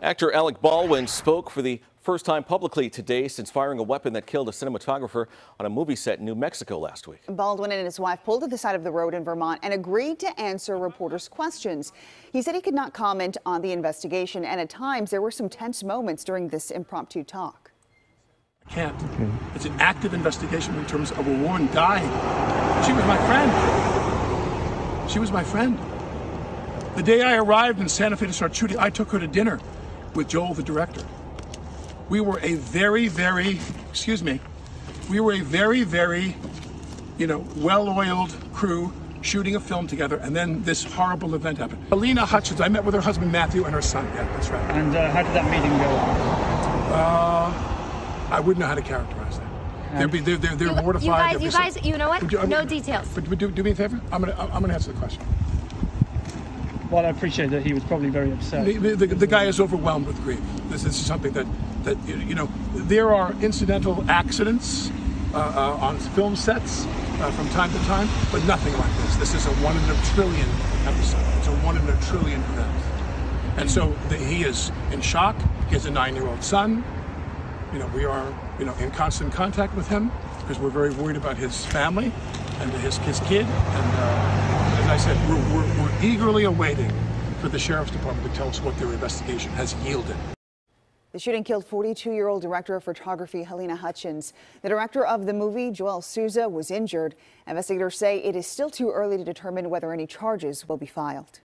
Actor Alec Baldwin spoke for the first time publicly today since firing a weapon that killed a cinematographer on a movie set in New Mexico last week. Baldwin and his wife pulled to the side of the road in Vermont and agreed to answer reporters' questions. He said he could not comment on the investigation, and at times there were some tense moments during this impromptu talk. I can't. It's an active investigation in terms of a woman dying. She was my friend. She was my friend. The day I arrived in Santa Fe to start shooting, I took her to dinner with Joel, the director. We were a very, very, excuse me, we were a very, very, you know, well oiled crew shooting a film together, and then this horrible event happened. Halyna Hutchins, I met with her husband Matthew and her son. Yeah, that's right. And uh, how did that meeting go? Uh, I wouldn't know how to characterize that. They're, be- they're, they're, they're You- mortified. you guys- they'll you so- guys- you know what? You- No details. But, but do, do me a favor. I'm gonna I'm gonna answer the question. Well, I appreciate that he was probably very upset. The, the, the guy is overwhelmed with grief. This, is something that that you know there are incidental accidents uh, uh, on film sets uh, from time to time, but nothing like this. This is a one in a trillion episode. It's a one in a trillion event. And so the, he is in shock. He has a nine-year-old son. You know, we are, you know, in constant contact with him because we're very worried about his family and his, his kid. And uh, I said, we're, we're, we're eagerly awaiting for the sheriff's department to tell us what their investigation has yielded. The shooting killed 42-year-old director of photography Halyna Hutchins. The director of the movie, Joel Souza, was injured. Investigators say it is still too early to determine whether any charges will be filed.